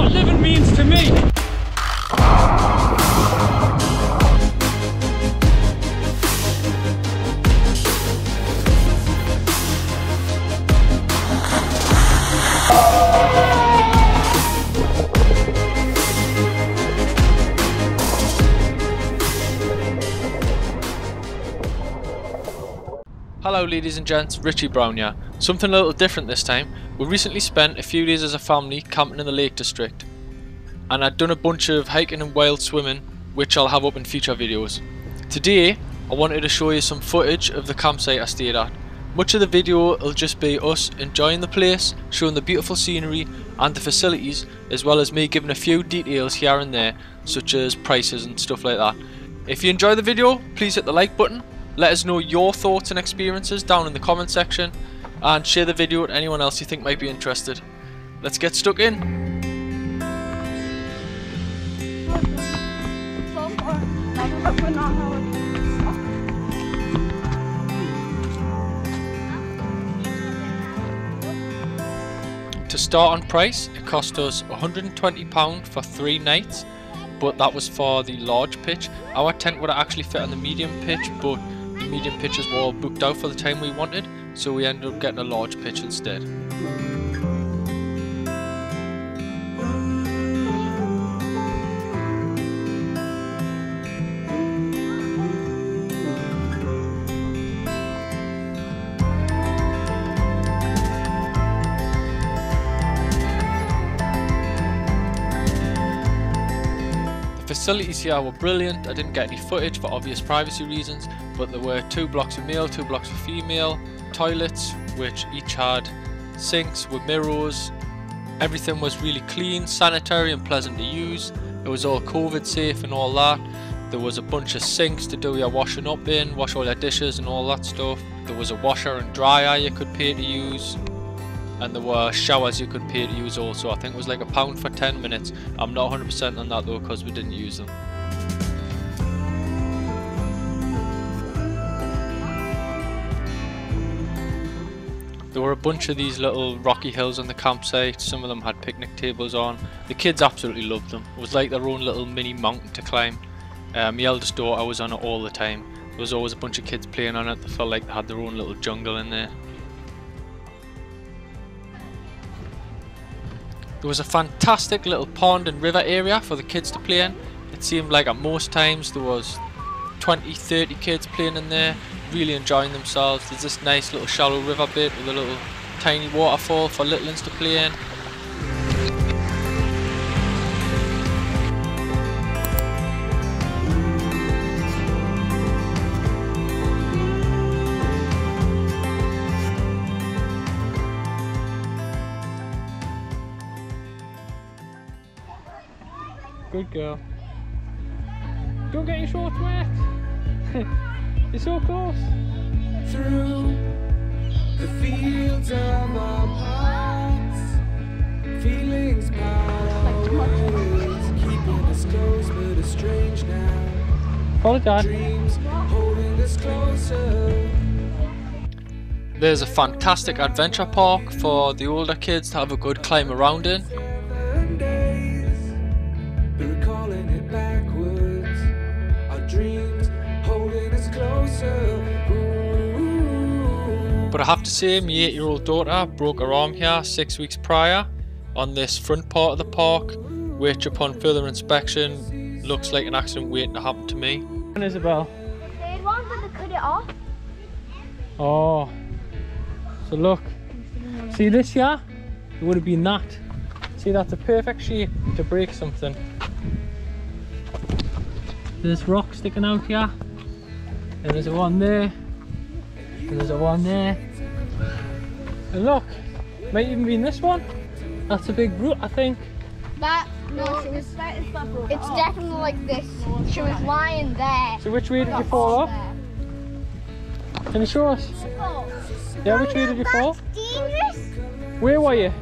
what living means to me. Hello ladies and gents, Richie Brown here. Something a little different this time. We recently spent a few days as a family camping in the Lake District. And I'd done a bunch of hiking and wild swimming, which I'll have up in future videos. Today, I wanted to show you some footage of the campsite I stayed at. Much of the video will just be us enjoying the place, showing the beautiful scenery and the facilities, as well as me giving a few details here and there, such as prices and stuff like that. If you enjoy the video, please hit the like button let us know your thoughts and experiences down in the comment section and share the video with anyone else you think might be interested. Let's get stuck in. To start on price, it cost us £120 for three nights, but that was for the large pitch. Our tent would have actually fit on the medium pitch, but the medium pitches were all booked out for the time we wanted, so we ended up getting a large pitch instead. The facilities here were brilliant. I didn't get any footage for obvious privacy reasons, but there were two blocks of male, two blocks of female, toilets which each had sinks with mirrors. Everything was really clean, sanitary and pleasant to use. It was all COVID safe and all that. There was a bunch of sinks to do your washing up in, wash all your dishes and all that stuff. There was a washer and dryer you could pay to use and there were showers you could pay to use also. I think it was like a pound for 10 minutes. I'm not 100% on that though because we didn't use them. There were a bunch of these little rocky hills on the campsite, some of them had picnic tables on. The kids absolutely loved them. It was like their own little mini mountain to climb. Uh, my eldest daughter was on it all the time. There was always a bunch of kids playing on it, they felt like they had their own little jungle in there. There was a fantastic little pond and river area for the kids to play in. It seemed like at most times there was 20, 30 kids playing in there, really enjoying themselves. There's this nice little shallow river bit with a little tiny waterfall for little ones to play in. Good girl. Don't get your shorts wet. You're so close. Through the fields of our past, feelings keeping us close but a strange now. Apologize. Dreams holding us closer. There's a fantastic adventure park for the older kids to have a good climb around in. But I have to say, my 8 year old daughter broke her arm here 6 weeks prior on this front part of the park, which upon further inspection looks like an accident waiting to happen to me. And Isabel? Third one, but they cut it off. Oh, so look, see this here? It would have been that. See, that's a perfect shape to break something. There's rock sticking out here, and there's a one there, And there's a one there. And look, might even be in this one. That's a big root, I think. That no, it's, it's definitely like this. She was lying there. So which way did you fall off? Can you show us? Yeah, which way did you oh, fall? dangerous. Where were you?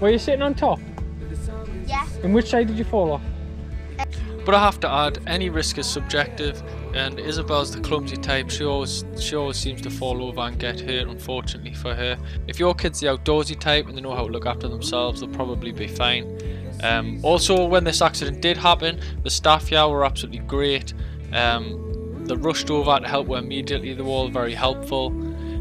Were you sitting on top? Yeah. And which side did you fall off? But I have to add, any risk is subjective. And Isabel's the clumsy type. She always she always seems to fall over and get hurt. Unfortunately for her. If your kid's the outdoorsy type and they know how to look after themselves, they'll probably be fine. Um, also, when this accident did happen, the staff here were absolutely great. Um, they rushed over to help her immediately. They were all very helpful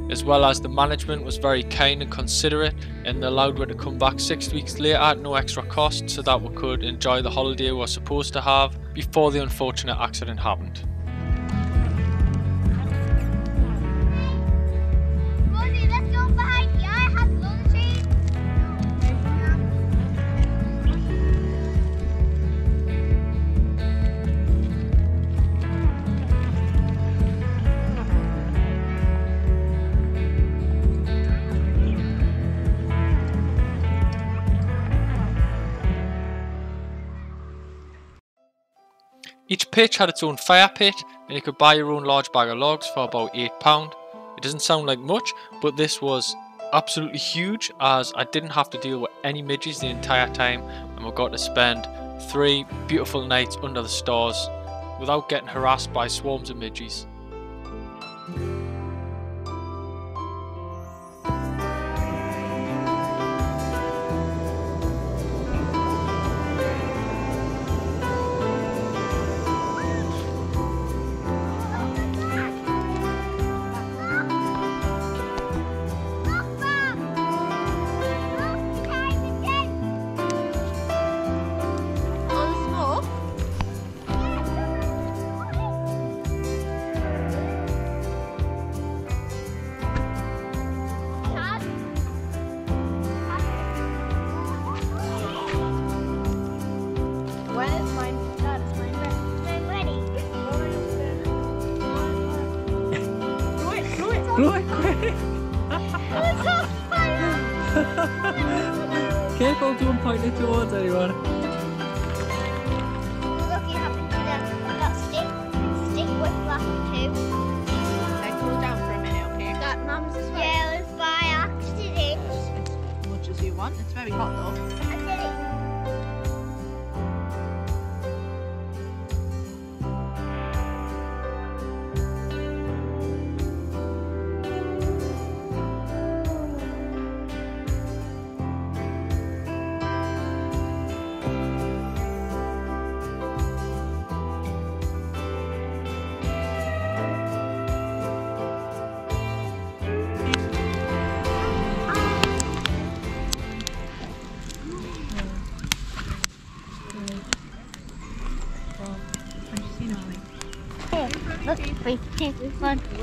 as well as the management was very kind and considerate and they allowed her to come back six weeks later at no extra cost so that we could enjoy the holiday we were supposed to have before the unfortunate accident happened. Pitch had its own fire pit and you could buy your own large bag of logs for about £8. It doesn't sound like much but this was absolutely huge as I didn't have to deal with any midges the entire time and we got to spend three beautiful nights under the stars without getting harassed by swarms of midges. Careful, don't point it towards anyone. Look, you have that stick, stick with too. Okay, cool down for a minute, okay? That mum's as well. Yeah, it was by accident. As much as you want. It's very hot though.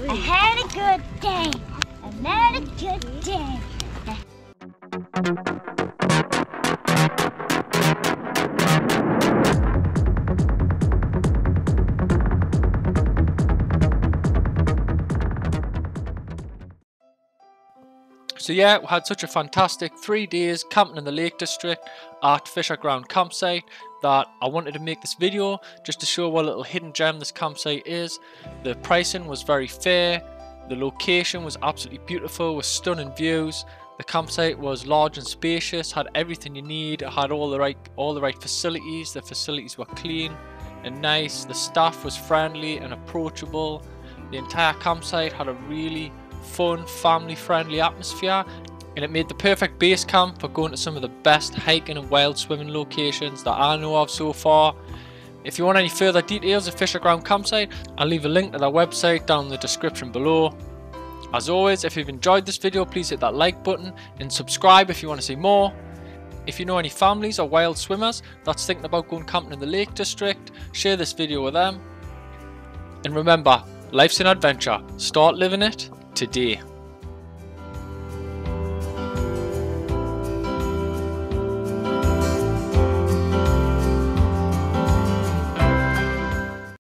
I had a good day. I had a good day. So yeah, we had such a fantastic three days camping in the Lake District at Fisherground Campsite that I wanted to make this video just to show what a little hidden gem this campsite is. The pricing was very fair, the location was absolutely beautiful with stunning views. The campsite was large and spacious, had everything you need, it had all the right all the right facilities. The facilities were clean and nice. The staff was friendly and approachable. The entire campsite had a really fun, family friendly atmosphere and it made the perfect base camp for going to some of the best hiking and wild swimming locations that I know of so far. If you want any further details of Fisherground Campsite, I'll leave a link to their website down in the description below. As always, if you've enjoyed this video, please hit that like button and subscribe if you want to see more. If you know any families or wild swimmers that's thinking about going camping in the Lake District, share this video with them. And remember, life's an adventure. Start living it today.